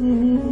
嗯。